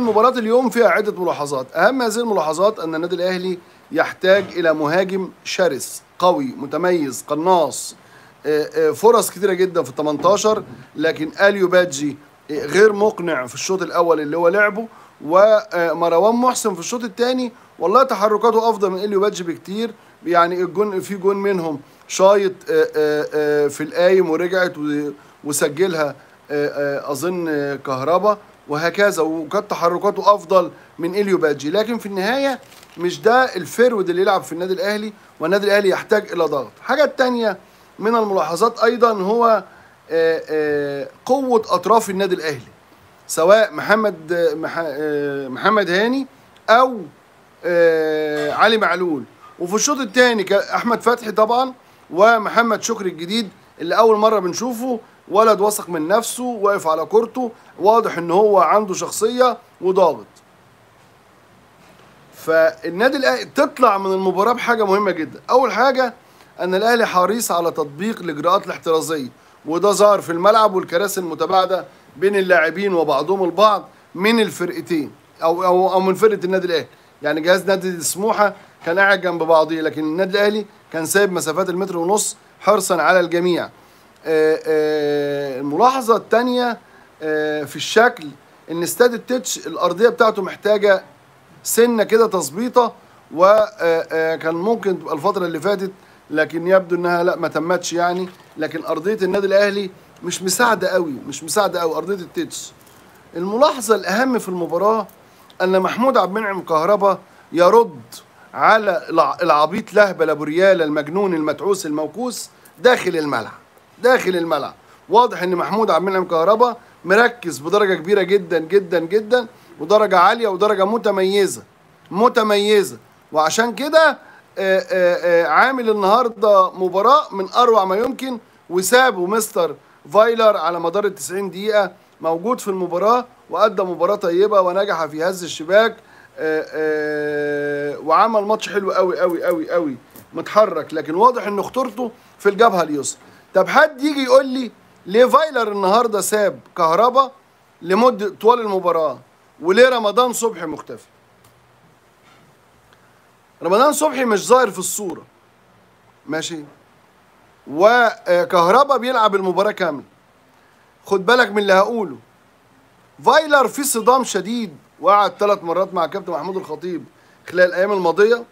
مباراة اليوم فيها عدة ملاحظات. أهم هذه الملاحظات أن النادي الأهلي يحتاج إلى مهاجم شرس قوي متميز قناص آه، آه، فرص كتيرة جدا في ال 18 لكن أليو بادجي آه، غير مقنع في الشوط الأول اللي هو لعبه ومروان محسن في الشوط الثاني والله تحركاته أفضل من أليو بادجي بكتير. يعني الجون في جون منهم شايط في القايم ورجعت وسجلها آه، كهربا. وهكذا وكانت تحركاته أفضل من إليو بادجي لكن في النهاية مش ده ال forward اللي يلعب في النادي الأهلي والنادي الأهلي يحتاج إلى ضغط. الحاجة الثانية من الملاحظات أيضا هو آه، آه، قوة أطراف النادي الأهلي سواء محمد آه، مح- محمد هاني أو علي معلول. وفي الشوط الثاني احمد فتحي طبعا ومحمد شكري الجديد اللي أول مرة بنشوفه ولد واثق من نفسه واقف على كورته واضح إن هو عنده شخصية وضاغط فالنادي الأهلي تطلع من المباراة بحاجة مهمة جدا. أول حاجة أن الأهلي حريص على تطبيق الإجراءات الاحترازية وده ظهر في الملعب والكراسي المتباعدة بين اللاعبين وبعضهم البعض من الفرقتين أو أو, أو من فرقة النادي الأهلي. يعني جهاز نادي سموحة كان قاعد جنب بعضه لكن النادي الأهلي كان سايب مسافات المتر ونص حرصا على الجميع. الملاحظه الثانية في الشكل إن استاد التتش الأرضية بتاعته محتاجة سنة كده تظبيطة وكان ممكن تبقى الفترة اللي فاتت لكن يبدو إنها لأ ما تمتش يعني. لكن أرضية النادي الأهلي مش مساعدة قوي مش مساعدة قوي أرضية التتش. الملاحظة الأهم في المباراة أن محمود عبد المنعم كهربا يرد على الع- العبيط لهبل ابو ريال المجنون المتعوس الموكوس داخل الملعب. داخل الملعب. واضح إن محمود عبد المنعم كهربا مركز بدرجة كبيرة جدا جدا جدا ودرجة عالية ودرجة متميزة متميزة. وعشان كده آه، آه، آه، عامل النهارده مباراة من أروع ما يمكن وسابه مستر فايلر على مدار ال 90 دقيقة موجود في المباراة وأدى مباراة طيبة ونجح في هز الشباك وعمل ماتش حلو قوي قوي قوي قوي متحرك. لكن واضح إن خطورته في الجبهة اليسرى. طب حد يجي يقول لي ليه فايلر النهارده ساب كهربا لمدة طوال المباراة وليه رمضان صبحي مختفي؟ رمضان صبحي مش ظاهر في الصورة. ماشي؟ وكهربا بيلعب المباراة كامله خد بالك من اللي هقوله. فايلر في صدام شديد وقعد ثلاث مرات مع كابتن محمود الخطيب خلال الأيام الماضية.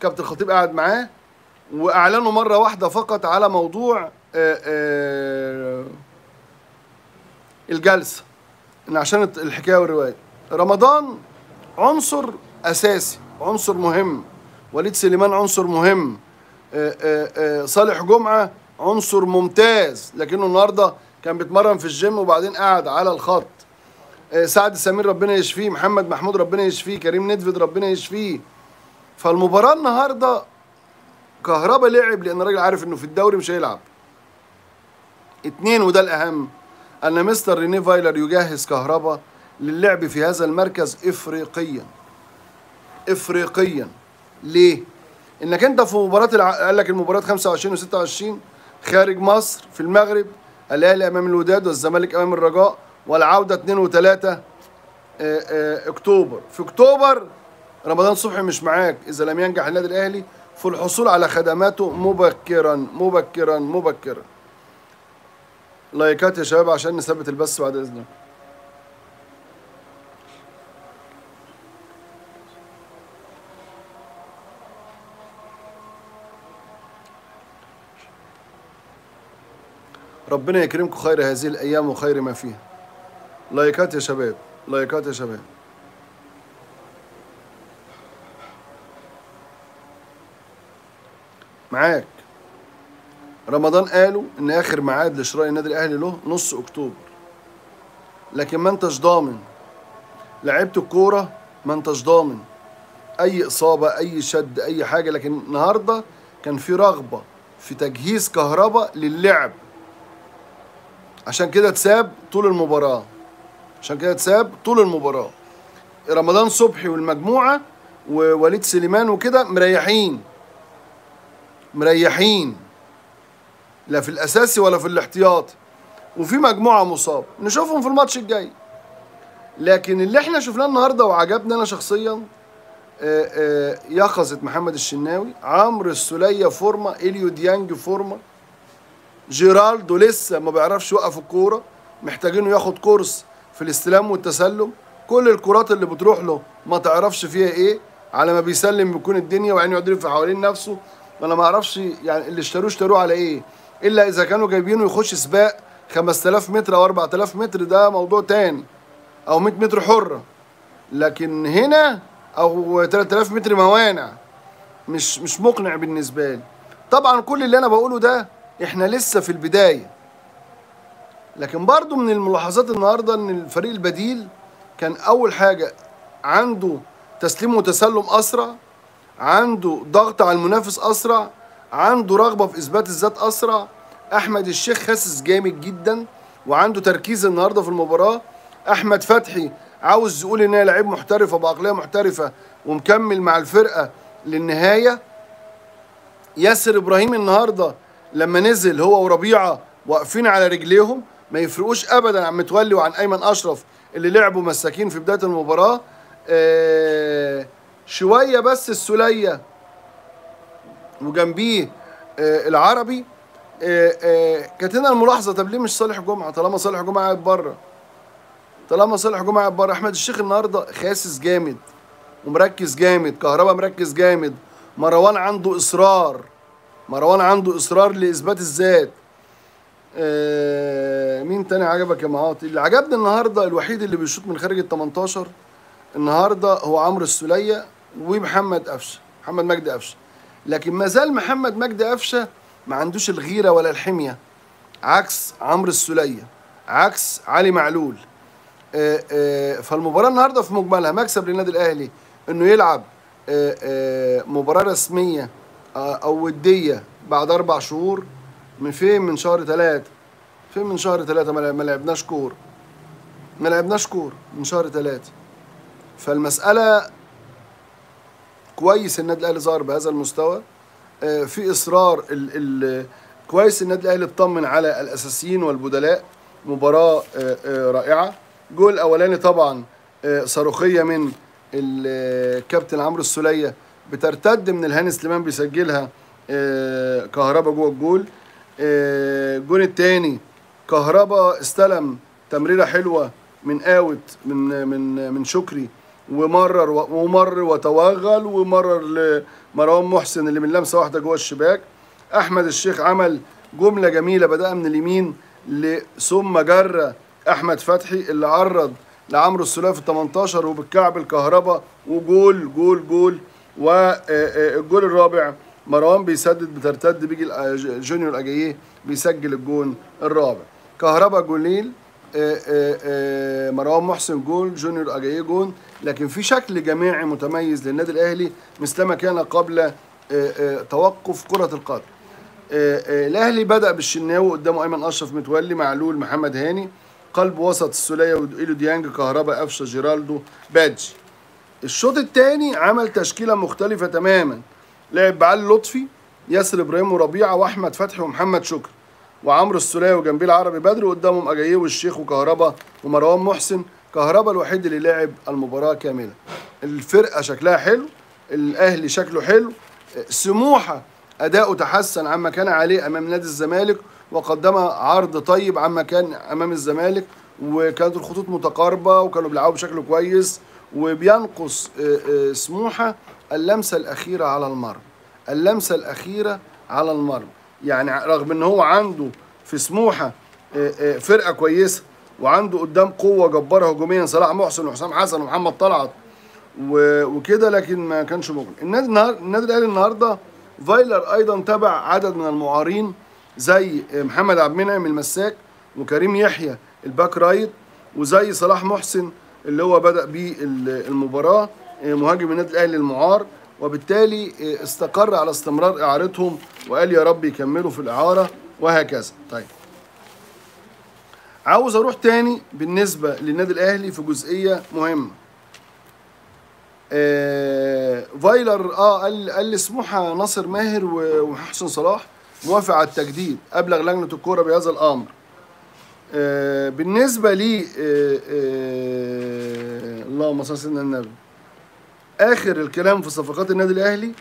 كابتن الخطيب قعد معاه واعلنوا مرة واحدة فقط على موضوع الجلسة. إن عشان الحكاية والرواية. رمضان عنصر أساسي عنصر مهم. وليد سليمان عنصر مهم. آه، آه، آه، صالح جمعة عنصر ممتاز. لكنه النهارده كان بيتمرن في الجيم وبعدين قعد على الخط. آه، سعد سمير ربنا يشفيه محمد محمود ربنا يشفيه كريم نيدفيد ربنا يشفيه. فالمباراة النهارده كهربا لعب لأن الراجل عارف إنه في الدوري مش هيلعب. اتنين وده الأهم أن مستر ريني فايلر يجهز كهربا للعب في هذا المركز افريقيا. افريقيا. ليه؟ إنك أنت في مباراة الع... قال لك المباراة 25 و26 خارج مصر في المغرب الأهلي أمام الوداد والزمالك أمام الرجاء والعودة 2 و3 أكتوبر. في أكتوبر رمضان صبحي مش معاك إذا لم ينجح النادي الأهلي في الحصول على خدماته مبكرا مبكرا مبكرا. لايكات يا شباب عشان نثبت البث بعد إذنك. ربنا يكرمكم خير هذه الأيام وخير ما فيها. لايكات يا شباب لايكات يا شباب. معاك. رمضان قالوا إن آخر ميعاد لشراء النادي الأهلي له نص أكتوبر. لكن ما انتش ضامن؟ لعيبة الكورة ما انتش ضامن. أي إصابة أي شد أي حاجة. لكن النهارده كان في رغبة في تجهيز كهرباء للعب. عشان كده اتساب طول المباراة. عشان كده اتساب طول المباراة. رمضان صبحي والمجموعة ووليد سليمان وكده مريحين. مريحين. لا في الاساسي ولا في الاحتياطي وفي مجموعة مصاب. نشوفهم في الماتش الجاي. لكن اللي إحنا شفناه النهارده وعجبني أنا شخصيا آه، آه، يقظة محمد الشناوي عمرو السولية فورمة إليو ديانج فورمة جيرالدو لسه ما بيعرفش يوقف الكورة محتاجينه ياخد كورس في الاستلام والتسلم كل الكرات اللي بتروح له ما تعرفش فيها إيه على ما بيسلم بيكون الدنيا وعينه يقعد يلف حوالين نفسه. وأنا ما أعرفش يعني اللي اشتروه اشتروه على إيه. إلا إذا كانوا جايبينه يخش سباق 5000 متر أو 4000 متر ده موضوع تاني. أو 100 متر حره لكن هنا أو 3000 متر موانع. مش مش مقنع بالنسبة لي. طبعا كل اللي أنا بقوله ده إحنا لسه في البداية. لكن برضو من الملاحظات النهارده إن الفريق البديل كان أول حاجة عنده تسليم وتسلم أسرع عنده ضغط على المنافس أسرع عنده رغبة في إثبات الذات أسرع. أحمد الشيخ خاسس جامد جدا وعنده تركيز النهارده في المباراة. أحمد فتحي عاوز يقول إن هي لعيب محترف وبعقليه محترفة ومكمل مع الفرقة للنهاية. ياسر إبراهيم النهارده لما نزل هو وربيعة واقفين على رجليهم ما يفرقوش ابدا عن متولي وعن أيمن أشرف اللي لعبوا مساكين في بداية المباراة. آه شوية بس السولية. وجنبيه آه العربي. آه آه كانت هنا الملاحظة طب ليه مش صالح جمعة؟ طالما صالح جمعة قاعد بره. طالما صالح جمعة قاعد بره. أحمد الشيخ النهارده خاسس جامد ومركز جامد كهربا مركز جامد. مروان عنده إصرار. مروان عنده إصرار لإثبات الذات. مين تاني عجبك يا معاطي اللي عجبني النهارده الوحيد اللي بيشوط من خارج ال 18 النهارده هو عمرو السولية ومحمد قفشة محمد مجدي قفشة. لكن ما زال محمد مجدي قفشه ما عندوش الغيره ولا الحميه. عكس عمرو السوليه عكس علي معلول. آه آه فالمباراه النهارده في مجملها مكسب للنادي الاهلي انه يلعب آه مباراه رسميه أو وديه بعد أربع شهور من فين؟ من شهر ثلاثة فين من شهر ثلاثة ما لعبناش كور. ما لعبناش كور من شهر ثلاثة فالمسألة كويس النادي الأهلي ظهر بهذا المستوى. آه، في إصرار ال ال كويس النادي الأهلي اطمن على الأساسيين والبدلاء. مباراة آه، آه، رائعة. جول أولاني طبعا صاروخية من الكابتن عمرو السولية بترتد من الهاني سليمان بيسجلها كهربا جوه الجول. الجون التاني كهربا استلم تمريرة حلوة من آوت من من من شكري ومرر ومر وتوغل ومرر لمروان محسن اللي من لمسة واحدة جوه الشباك. أحمد الشيخ عمل جملة جميلة بدأ من اليمين ثم جرى أحمد فتحي اللي عرض لعمرو السولية في ال 18 وبالكعب لكهربا. وجول جول جول. والجول الرابع مروان بيسدد بترتد بيجي الأ- جونيور أجاييه بيسجل الجون الرابع. كهربا جولين آه، آه، آه، مروان محسن جول جونيور أجاييه جول لكن في شكل جماعي متميز للنادي الأهلي مثلما كان قبل آه، آه، توقف كرة القدم. آه، الأهلي بدأ بالشناوي قدامه أيمن أشرف متولي معلول محمد هاني قلب وسط السولية وإيلو ديانج كهربا قفشة جيرالدو بادجي الشوط الثاني عمل تشكيلة مختلفة تماما. لعب بعلي لطفي ياسر إبراهيم وربيعة وأحمد فتحي ومحمد شكري وعمرو السولية وجنبيه العربي بدر وقدامهم اجاييه والشيخ وكهربا ومروان محسن. كهربا الوحيد اللي لعب المباراة كاملة. الفرقة شكلها حلو الأهلي شكله حلو سموحة أداؤه تحسن عما كان عليه أمام نادي الزمالك وقدم عرض طيب عما كان أمام الزمالك وكانت الخطوط متقاربة وكانوا بيلعبوا بشكل كويس وبينقص آه، آه، سموحة اللمسة الأخيرة على المرمى. اللمسة الأخيرة على المرمى. يعني رغم إن هو عنده في سموحة آه، فرقة كويسة وعنده قدام قوة جبارة هجوميا صلاح محسن وحسام حسن ومحمد طلعت. وكده لكن ما كانش ممكن النادي النهار النادي الأهلي النهارده فايلر أيضا تبع عدد من المعارين زي محمد عبد المنعم المساك وكريم يحيى ال back right وزي صلاح محسن اللي هو بدأ بيه ال- المباراة مهاجم النادي الأهلي المعار. وبالتالي استقر على استمرار إعارتهم وقال يا رب يكملوا في الإعارة وهكذا. طيب. عاوز أروح تاني بالنسبة للنادي الأهلي في جزئية مهمة. آه فايلر آه قال قال لسموحه ناصر ماهر وحسن صلاح موافق على التجديد أبلغ لجنة الكورة بهذا الأمر. آه، بالنسبة لي آه، آه، اللهم صل على سيدنا النبي. آخر الكلام في صفقات النادي الأهلي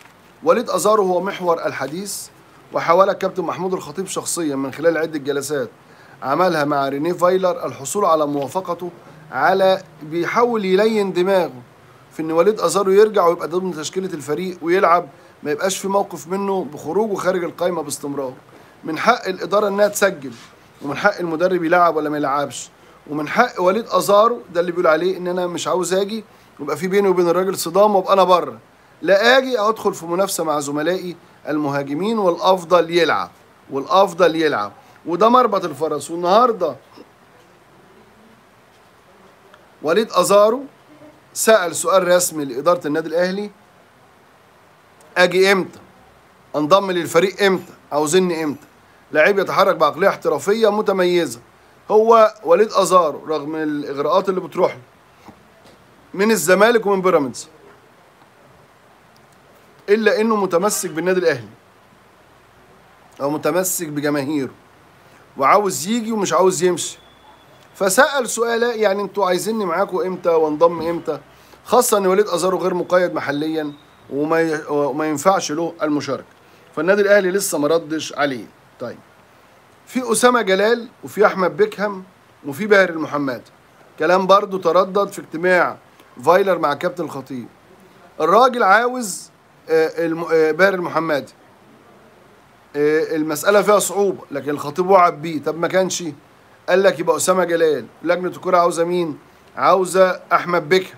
وليد أزارو هو محور الحديث وحاول الكابتن محمود الخطيب شخصيا من خلال عدة جلسات عملها مع رينيه فايلر الحصول على موافقته على بيحاول يلين دماغه في إن وليد أزارو يرجع ويبقى ضمن تشكيلة الفريق ويلعب. ما يبقاش في موقف منه بخروجه خارج القائمه باستمرار. من حق الإدارة إنها تسجل ومن حق المدرب يلعب ولا ما يلعبش. ومن حق وليد أزارو ده اللي بيقول عليه إن أنا مش عاوز آجي ويبقى في بيني وبين الراجل صدام وأبقى أنا بره. لا آجي أدخل في منافسة مع زملائي المهاجمين والأفضل يلعب والأفضل يلعب. وده مربط الفرس. والنهارده وليد أزارو سأل سؤال رسمي لإدارة النادي الأهلي. أجي إمتى؟ انضم للفريق إمتى؟ عاوزيني إمتى؟ لعيب يتحرك بعقلية احترافية متميزة. هو وليد أزارو رغم الإغراءات اللي بتروح له من الزمالك ومن بيراميدز. إلا إنه متمسك بالنادي الأهلي. أو متمسك بجماهيره. وعاوز يجي ومش عاوز يمشي. فسأل سؤال يعني أنتوا عايزيني معاكم إمتى وانضم إمتى؟ خاصة إن وليد أزارو غير مقيد محليا وما وما ينفعش له المشاركة. فالنادي الأهلي لسه ما ردش عليه. طيب. في أسامة جلال وفي أحمد بيكهام وفي باهر المحمد. كلام برضو تردد في اجتماع فايلر مع كابتن الخطيب. الراجل عاوز آه، آه، باهر المحمدي المسألة فيها صعوبة لكن الخطيب وعد بيه. طب ما كانش؟ قال لك يبقى أسامة جلال. لجنة الكرة عاوزة مين؟ عاوزة أحمد بكر.